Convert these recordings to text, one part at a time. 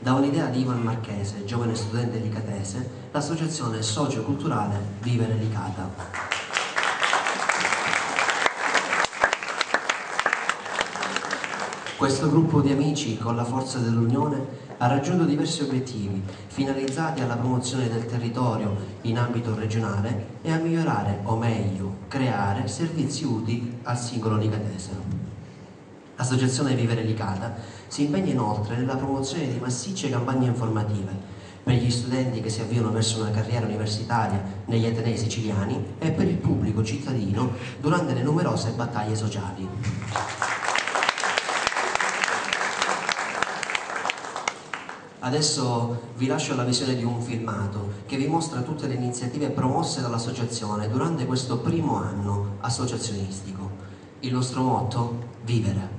Da un'idea di Ivan Marchese, giovane studente di Catese, l'associazione socio-culturale Vivere Licata. Questo gruppo di amici, con la forza dell'unione, ha raggiunto diversi obiettivi finalizzati alla promozione del territorio in ambito regionale e a migliorare, o meglio, creare servizi utili al singolo licatese. L'associazione Vivere Licata si impegna inoltre nella promozione di massicce campagne informative per gli studenti che si avviano verso una carriera universitaria negli Atenei siciliani e per il pubblico cittadino durante le numerose battaglie sociali. Adesso vi lascio la visione di un filmato che vi mostra tutte le iniziative promosse dall'associazione durante questo primo anno associazionistico. Il nostro motto? Vivere.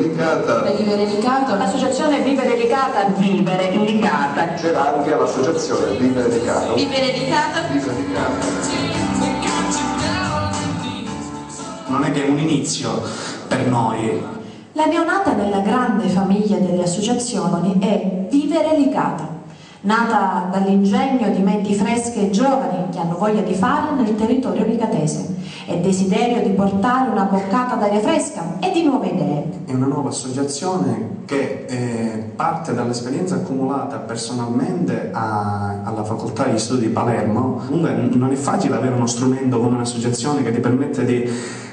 Vivere Licata Per Vivere Licata, L'associazione Vivere Licata, Vivere Licata. c'era anche l'associazione Vivere Licata. Vivere Licata Vivere Licata. non è che è un inizio per noi, La neonata nella grande famiglia delle associazioni è Vivere Licata, nata dall'ingegno di menti fresche e giovani che hanno voglia di fare nel territorio licatese e desiderio di portare una boccata d'aria fresca e di nuove idee. è una nuova associazione che eh, parte dall'esperienza accumulata personalmente a- alla facoltà di studi di Palermo. Comunque non è facile avere uno strumento come un'associazione che ti permette di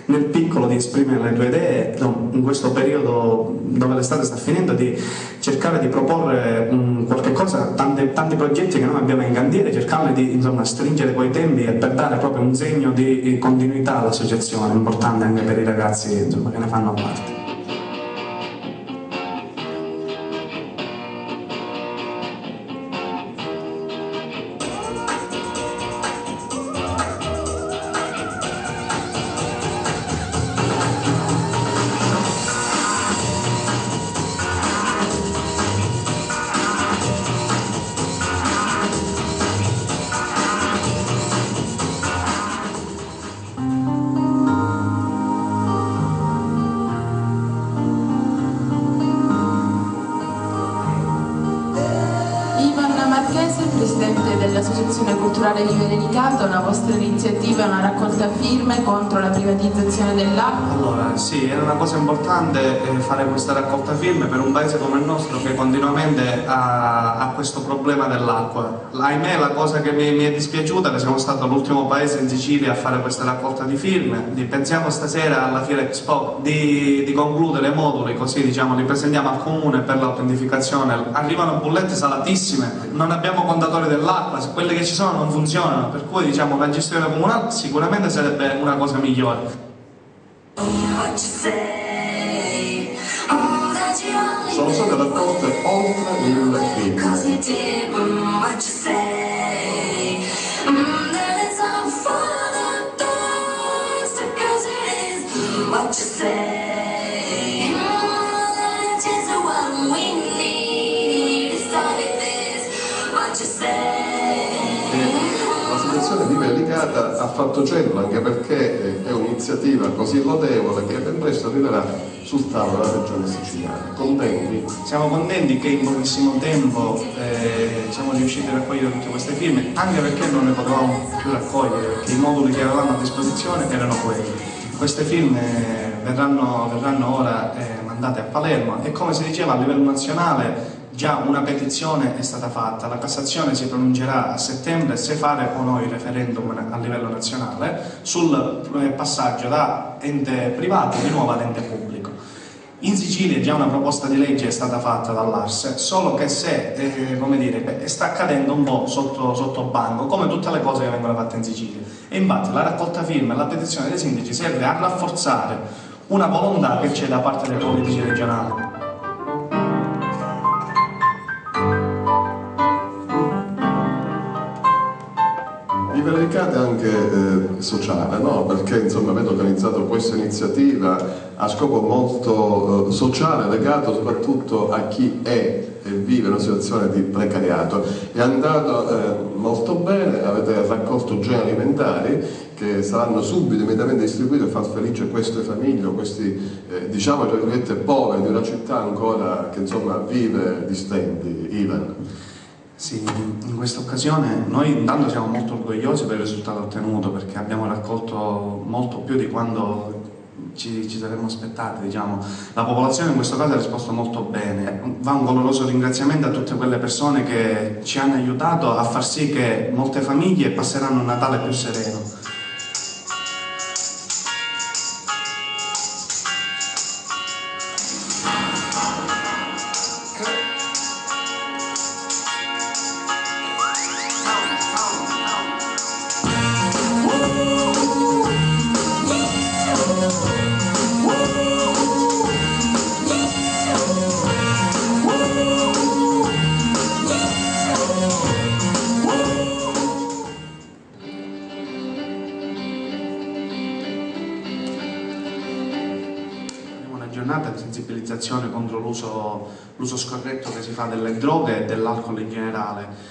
nel piccolo di esprimere le tue idee in questo periodo dove l'estate sta finendo di cercare di proporre cosa tanti, progetti che noi abbiamo in cantiere cercarli di insomma, stringere quei tempi e per dare proprio un segno di continuità all'associazione importante anche per i ragazzi insomma, che ne fanno parte privatizzazione dell'acqua. Allora, sì, era una cosa importante eh, fare questa raccolta firme per un paese come il nostro che continuamente ha, ha questo problema dell'acqua. Ahimè, la cosa che mi, mi è dispiaciuta è che siamo stati l'ultimo paese in Sicilia a fare questa raccolta di firme. Pensiamo stasera alla Fiera Expo di, di concludere i moduli, così diciamo li presentiamo al comune per l'autentificazione. Arrivano bollette salatissime, non abbiamo contatori dell'acqua, quelle che ci sono non funzionano, per cui diciamo la gestione comunale sicuramente sarebbe una cosa migliore. Sono state raccolte oltre mille firme. What you say? Mm, that is what we need. It's only this. What you say? L'associazione Vivere Licata ha fatto cenno anche perché eh, è un'iniziativa così lodevole che ben presto arriverà sul tavolo della regione siciliana. Contenti? Siamo contenti che in pochissimo tempo eh, siamo riusciti a raccogliere tutte queste firme, anche perché non ne potevamo più raccogliere, perché i moduli che avevamo a disposizione erano quelli. Queste firme verranno, verranno ora eh, mandate a Palermo e come si diceva a livello nazionale già una petizione è stata fatta, la Cassazione si pronuncerà a settembre se fare o no il referendum a livello nazionale sul eh, passaggio da ente privato di nuovo ad ente pubblico. In Sicilia già una proposta di legge è stata fatta dall'Arse, solo che se, eh, come dire, sta accadendo un po' sotto, sotto banco, come tutte le cose che vengono fatte in Sicilia. E infatti la raccolta firme e la petizione dei sindaci serve a rafforzare una volontà che c'è da parte dei politici regionali. Anche eh, sociale, no? perché insomma, avete organizzato questa iniziativa a scopo molto eh, sociale, legato soprattutto a chi è e vive una situazione di precariato. È andato eh, molto bene, avete raccolto generi alimentari che saranno subito immediatamente distribuiti per far felice queste famiglie, questi eh, diciamo tra virgolette poveri di una città ancora che insomma vive di stenti, Ivan. Sì, in questa occasione noi intanto siamo molto orgogliosi per il risultato ottenuto perché abbiamo raccolto molto più di quando ci, ci saremmo aspettati, diciamo. La popolazione in questo caso ha risposto molto bene. Va un caloroso ringraziamento a tutte quelle persone che ci hanno aiutato a far sì che molte famiglie passeranno un Natale più sereno.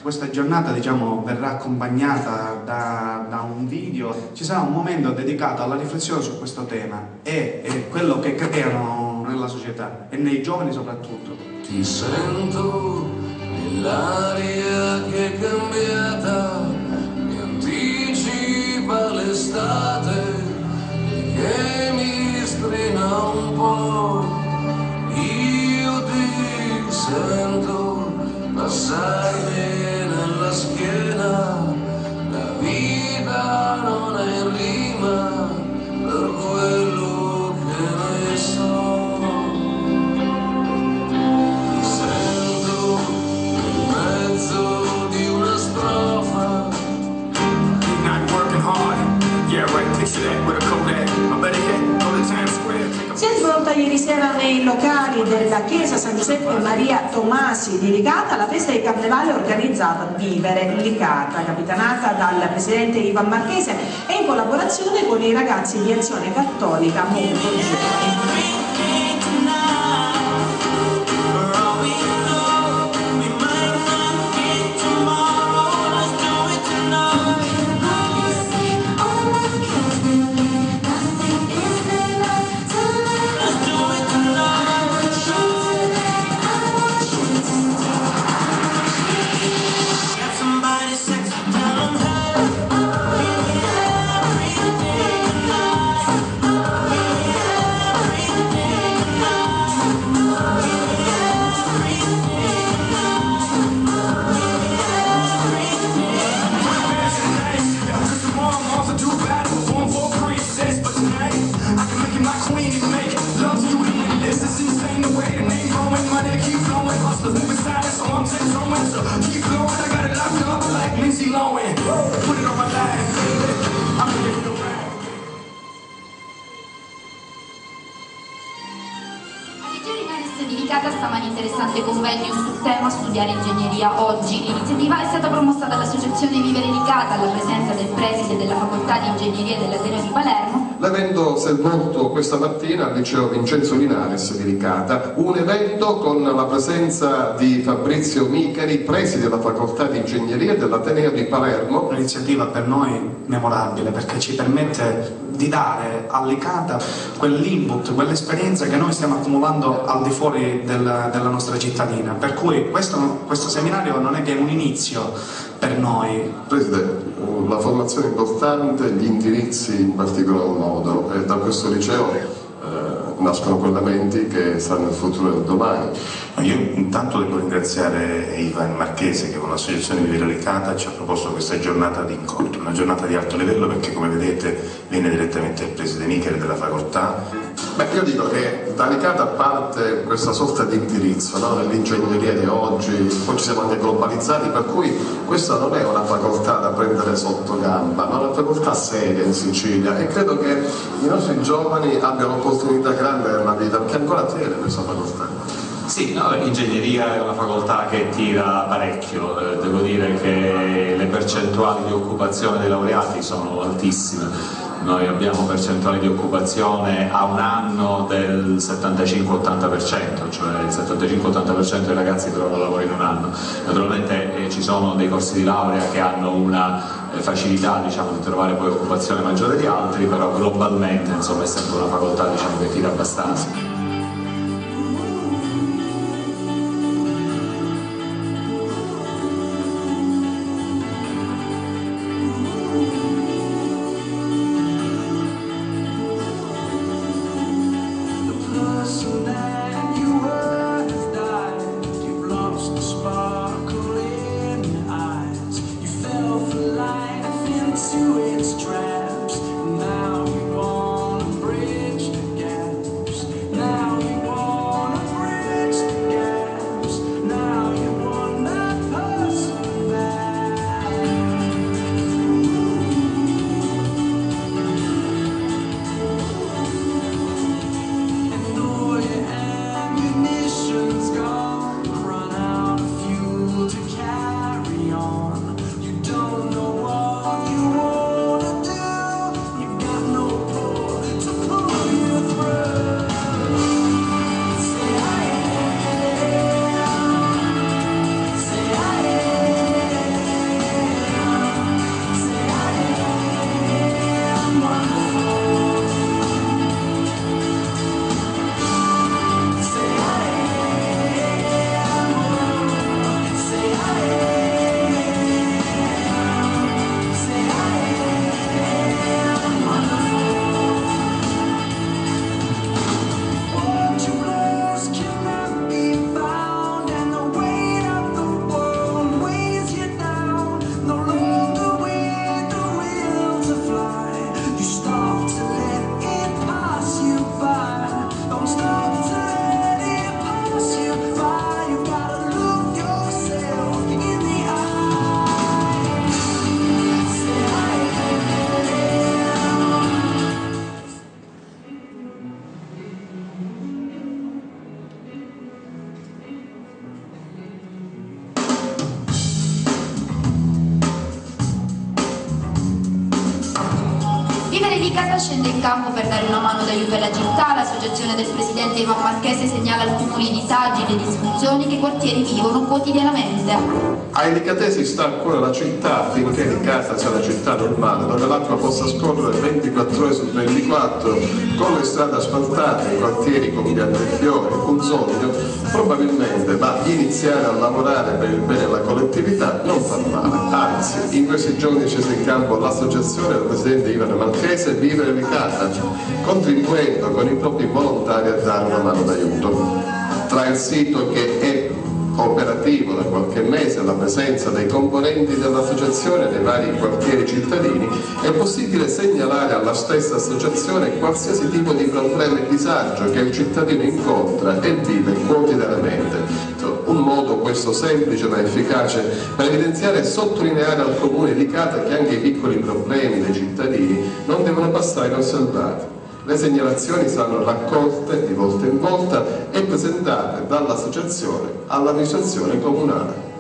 Questa giornata diciamo, verrà accompagnata da, da un video, ci sarà un momento dedicato alla riflessione su questo tema e, e quello che creano nella società e nei giovani soprattutto. Ti sento nell'aria che è cambiata, mi anticipa l'estate che mi strina un po'. Io ti sento passarmi nella schiena, la vita non è in rima ieri sera nei locali della chiesa San Giuseppe Maria Tomasi di Licata la festa di carnevale organizzata Vivere Licata, capitanata dal presidente Ivan Marchese e in collaborazione con i ragazzi di Azione Cattolica Mondo Giovani. My queen and make love to you endless. It's insane the way the name going, money keep flowing. Hustlers moving silent, so I'm ten throwing. So keep flowing, I got it locked up like Lindsay Lohan. Put it on my life. I'm gonna give it a interessante convegno sul tema Studiare ingegneria oggi. L'iniziativa è stata promossa dall'associazione Vivere Licata alla presenza del preside della facoltà di ingegneria dell'Ateneo di Palermo L'evento si è svolto questa mattina al liceo Vincenzo Linares di Licata, un evento con la presenza di Fabrizio Micheri, preside della facoltà di ingegneria dell'Ateneo di Palermo, Un'iniziativa per noi memorabile perché ci permette di dare all'Icata quell'input, quell'esperienza che noi stiamo accumulando al di fuori del- della nostra cittadina. Per cui questo, questo seminario non è che un inizio per noi, Presidente, la formazione è importante, gli indirizzi in particolar modo e da questo liceo nascono quelle menti che saranno il futuro del domani. Io intanto devo ringraziare Ivan Marchese che con l'associazione Vivere Licata ci ha proposto questa giornata di incontro, una giornata di alto livello perché come vedete viene direttamente il preside Nichel della facoltà. Beh, io dico che da Licata parte questa sorta di indirizzo no? nell'ingegneria di oggi, poi ci siamo anche globalizzati, per cui questa non è una facoltà da prendere sotto gamba, ma una facoltà seria in Sicilia e credo che i nostri giovani abbiano un'opportunità grande nella vita perché ancora tiene questa facoltà. Sì, no, ingegneria è una facoltà che tira parecchio, eh, devo dire che le percentuali di occupazione dei laureati sono altissime. Noi abbiamo percentuali di occupazione a un anno del 75-80%, cioè il 75-80% dei ragazzi trovano lavoro in un anno. Naturalmente eh, ci sono dei corsi di laurea che hanno una eh, facilità diciamo, di trovare poi occupazione maggiore di altri, però globalmente insomma, è sempre una facoltà diciamo, che tira abbastanza. Quotidianamente. Ai Licatesi sta a cuore la città affinché Licata sia una città normale, dove l'acqua possa scorrere 24 ore su 24, con le strade asfaltate, i quartieri con piante e fiori, un sogno, probabilmente, ma iniziare a lavorare per il bene della collettività non fa male. Anzi, in questi giorni è in campo l'associazione del presidente Ivan Marchese Vivere Licata, contribuendo con i propri volontari a dare una mano d'aiuto. Tra il sito che è operativo da qualche mese alla presenza dei componenti dell'associazione nei vari quartieri cittadini, è possibile segnalare alla stessa associazione qualsiasi tipo di problema e disagio che il cittadino incontra e vive quotidianamente. Un modo questo semplice ma efficace per evidenziare e sottolineare al comune di Cata che anche i piccoli problemi dei cittadini non devono passare inosservati. Le segnalazioni saranno raccolte di volta in volta e presentate dall'associazione all'amministrazione comunale.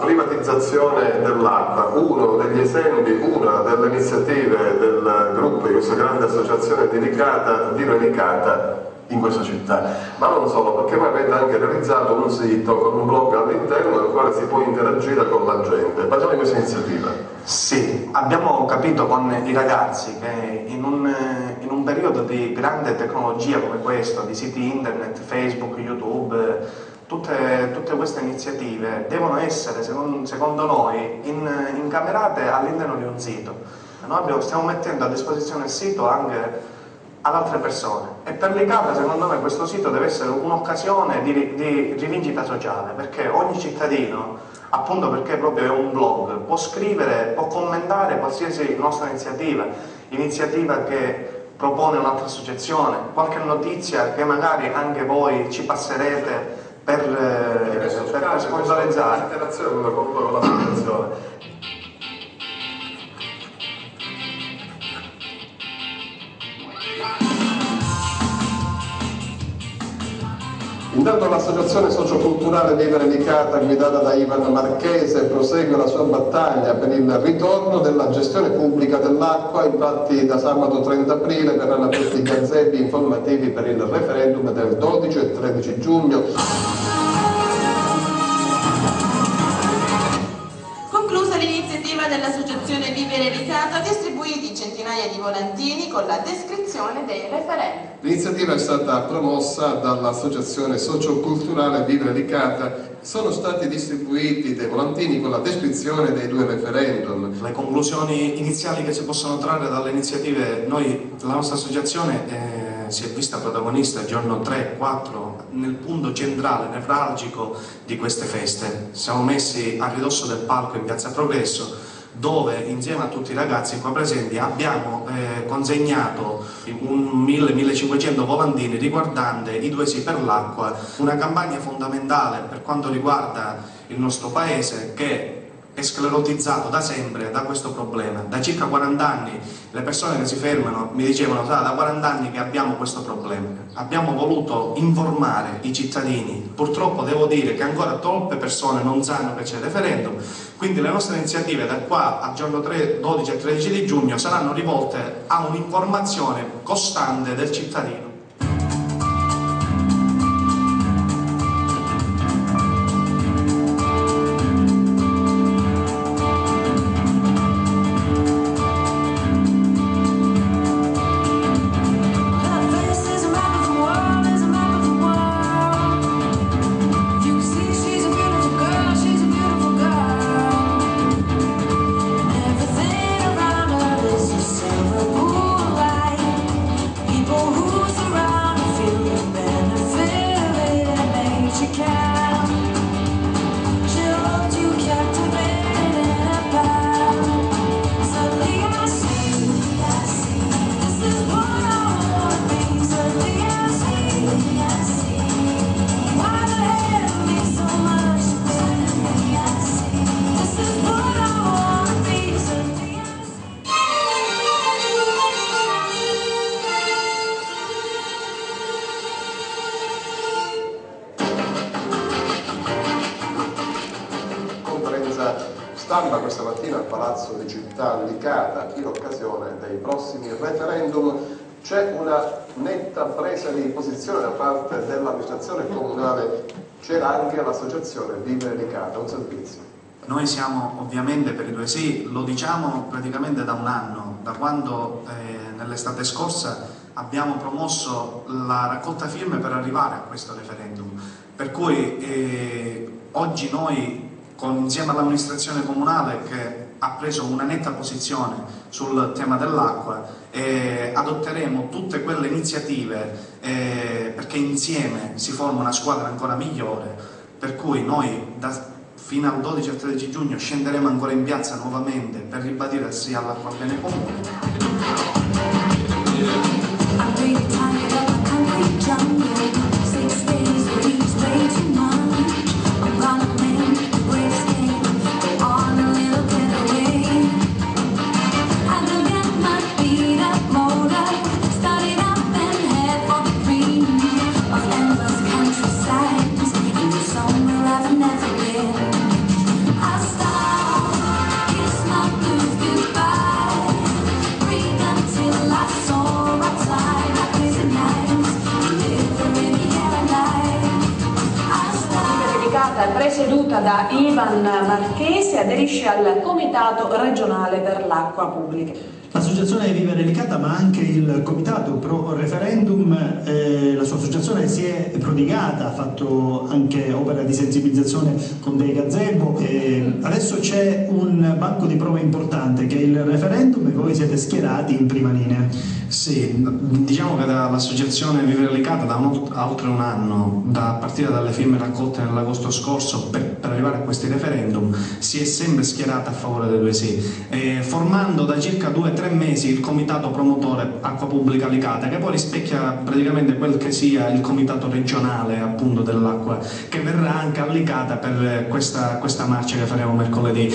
Privatizzazione dell'acqua, uno degli esempi, una delle iniziative del gruppo di questa grande associazione dedicata, dedicata in questa città, ma non solo, perché voi avete anche realizzato un sito con un blog all'interno nel quale si può interagire con la gente. Parliamo di questa iniziativa. Sì, abbiamo capito con i ragazzi che in un, in un periodo di grande tecnologia come questo, di siti internet, Facebook, YouTube, tutte, tutte queste iniziative devono essere, secondo, secondo noi, in, incamerate all'interno di un sito. Noi abbiamo- stiamo mettendo a disposizione il sito anche ad altre persone. E per l'ICATA secondo me questo sito deve essere un'occasione di, di rivincita sociale perché ogni cittadino appunto perché proprio è un blog può scrivere, può commentare qualsiasi nostra iniziativa. Iniziativa che propone un'altra associazione qualche notizia che magari anche voi ci passerete per, eh, per, per sponsorizzare. Interazione con con l'associazione. Intanto l'associazione socioculturale Vivere Licata, guidata da Ivan Marchese, prosegue la sua battaglia per il ritorno della gestione pubblica dell'acqua, infatti da sabato 30 aprile verranno aperti i gazzetti informativi per il referendum del 12 e 13 giugno. dell'Associazione Vivere Licata, distribuiti centinaia di volantini con la descrizione dei referendum. L'iniziativa è stata promossa dall'Associazione Socioculturale Vivere Licata. Sono stati distribuiti dei volantini con la descrizione dei due referendum. Le conclusioni iniziali che si possono trarre dalle iniziative, noi, la nostra associazione eh, si è vista protagonista il giorno 3-4 nel punto centrale, nevralgico di queste feste. Siamo messi a ridosso del palco in Piazza Progresso dove insieme a tutti i ragazzi qua presenti abbiamo eh, consegnato un 1000-1500 volantini riguardante i due sì per l'acqua, una campagna fondamentale per quanto riguarda il nostro paese che è sclerotizzato da sempre da questo problema. Da circa 40 anni le persone che si fermano mi dicevano "Sa, da 40 anni che abbiamo questo problema. Abbiamo voluto informare i cittadini. Purtroppo devo dire che ancora troppe persone non sanno che c'è il referendum, quindi le nostre iniziative da qua al giorno 3, 12 e 13 di giugno saranno rivolte a un'informazione costante del cittadino. You count. Presa di posizione da parte dell'amministrazione comunale, c'era anche l'associazione Vivere Licata, un servizio. Noi siamo ovviamente per i due sì, lo diciamo praticamente da un anno, da quando eh, nell'estate scorsa abbiamo promosso la raccolta firme per arrivare a questo referendum. Per cui eh, oggi noi, con- insieme all'amministrazione comunale che ha preso una netta posizione sul tema dell'acqua, eh, adotteremo tutte quelle iniziative eh, perché insieme si forma una squadra ancora migliore, per cui noi da- fino al 12 e 13 giugno scenderemo ancora in piazza nuovamente per ribadire il sì all'acqua bene comune. Ivan Marchese, aderisce al Comitato regionale per l'acqua pubblica. L'associazione Vivere Licata ma anche il comitato pro referendum, eh, la sua associazione si è prodigata, ha fatto anche opera di sensibilizzazione con dei gazebo e adesso c'è un banco di prove importante che è il referendum e voi siete schierati in prima linea. Sì, diciamo che dall'associazione Vivere Licata da un- oltre un anno, da a partire dalle firme raccolte nell'agosto scorso per, per arrivare a questi referendum, si è sempre schierata a favore dei due sì, eh, formando da circa due tre mesi il comitato promotore Acqua Pubblica Licata, che poi rispecchia praticamente quel che sia il comitato regionale appunto dell'acqua, che verrà anche allicata per questa, questa marcia che faremo mercoledì.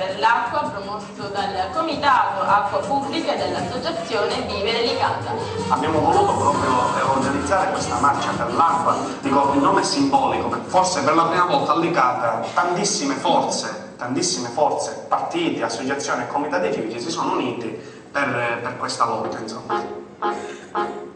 Per l'acqua promosso dal Comitato Acqua Pubblica e dall'Associazione Vivere Licata. Abbiamo voluto proprio organizzare questa marcia per l'acqua, dico il nome è simbolico, forse per la prima volta a Licata tantissime forze, tantissime forze, partiti, associazioni e comitati civici si sono uniti per, per questa lotta, insomma.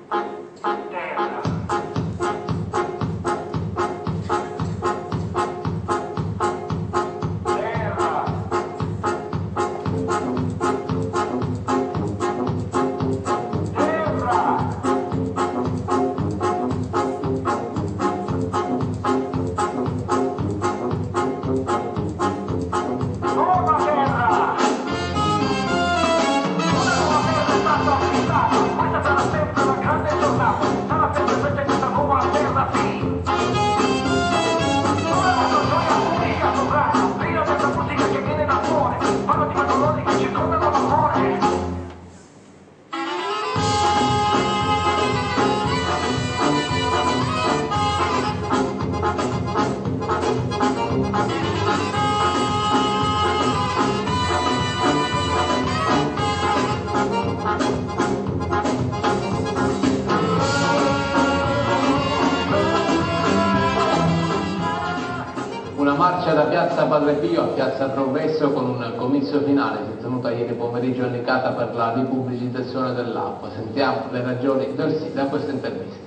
Pio a piazza Progresso con un comizio finale si è tenuta ieri pomeriggio a Licata per la ripubblicizzazione dell'acqua. Sentiamo le ragioni del sì da questa intervista.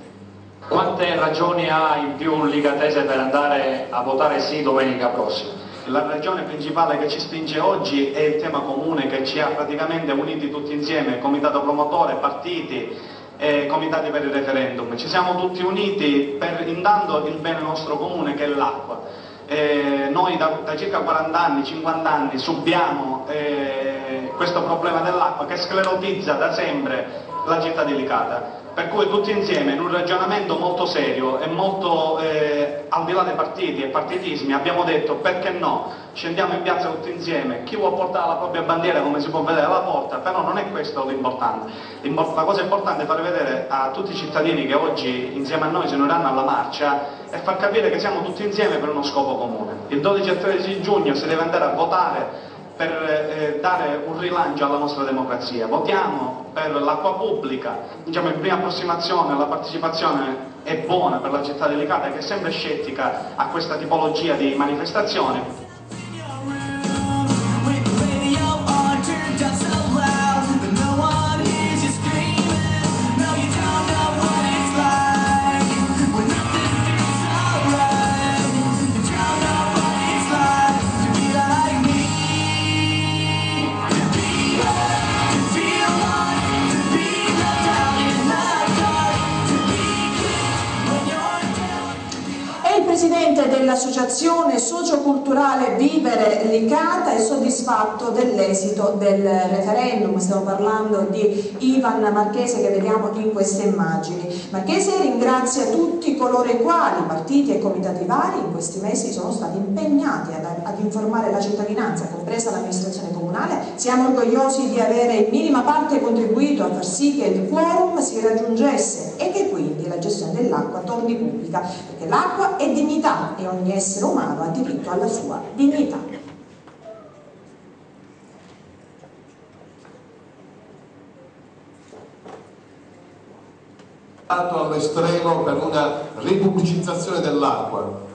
Quante ragioni ha in più un ligatese per andare a votare sì domenica prossima? La ragione principale che ci spinge oggi è il tema comune che ci ha praticamente uniti tutti insieme, comitato promotore, partiti e comitati per il referendum. Ci siamo tutti uniti per intanto il bene nostro comune che è l'acqua. Eh, noi da, da circa 40 anni, 50 anni subiamo eh, questo problema dell'acqua che sclerotizza da sempre la città di Licata. Per cui tutti insieme, in un ragionamento molto serio e molto eh, al di là dei partiti e partitismi, abbiamo detto perché no, scendiamo in piazza tutti insieme, chi vuole portare la propria bandiera come si può vedere alla porta, però non è questo l'importante. L'impor- La cosa importante è far vedere a tutti i cittadini che oggi insieme a noi si uniranno alla marcia e far capire che siamo tutti insieme per uno scopo comune. Il 12 e 13 giugno si deve andare a votare per eh, dare un rilancio alla nostra democrazia. Votiamo per l'acqua pubblica, diciamo in prima approssimazione la partecipazione è buona per la città delicata che è sempre scettica a questa tipologia di manifestazioni. Socioculturale Vivere Licata è soddisfatto dell'esito del referendum, stiamo parlando di Ivan Marchese che vediamo in queste immagini. Marchese ringrazia tutti coloro i quali, partiti e comitati vari, in questi mesi sono stati impegnati ad, ad informare la cittadinanza, compresa l'amministrazione comunale. Siamo orgogliosi di avere in minima parte contribuito a far sì che il quorum si raggiungesse e che quindi la gestione dell'acqua torni pubblica, perché l'acqua è dignità e ogni essere umano ha diritto alla sua dignità. all'estremo per una ripubblicizzazione dell'acqua.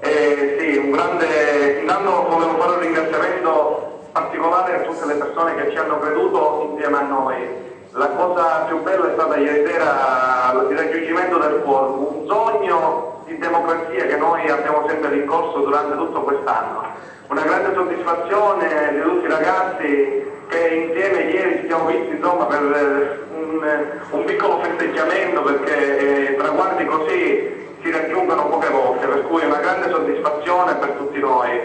Eh, sì, un grande, intanto volevo fare un ringraziamento particolare a tutte le persone che ci hanno creduto insieme a noi. La cosa più bella è stata ieri sera il raggiungimento del quorum, un sogno di democrazia che noi abbiamo sempre rincorso durante tutto quest'anno. Una grande soddisfazione di tutti i ragazzi che insieme ieri ci siamo visti insomma, per eh, un, un piccolo festeggiamento perché eh, traguardi così si raggiungono poche volte, per cui è una grande soddisfazione per tutti noi.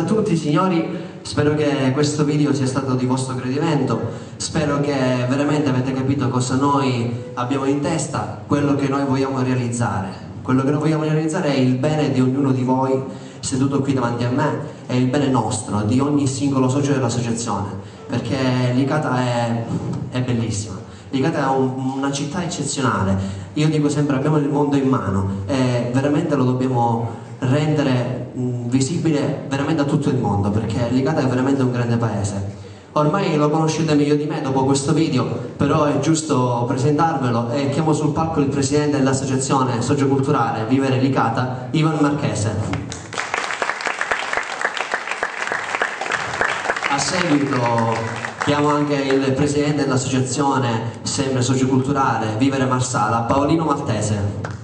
A tutti signori, spero che questo video sia stato di vostro gradimento, spero che veramente avete capito cosa noi abbiamo in testa, quello che noi vogliamo realizzare. Quello che noi vogliamo realizzare è il bene di ognuno di voi seduto qui davanti a me, è il bene nostro, di ogni singolo socio dell'associazione, perché Licata è, è bellissima. Licata è un- una città eccezionale, io dico sempre abbiamo il mondo in mano e veramente lo dobbiamo rendere visibile veramente a tutto il mondo perché Licata è veramente un grande paese. Ormai lo conoscete meglio di me dopo questo video, però è giusto presentarvelo e chiamo sul palco il presidente dell'associazione socioculturale Vivere Licata, Ivan Marchese. A seguito chiamo anche il presidente dell'associazione sempre socioculturale Vivere Marsala, Paolino Maltese.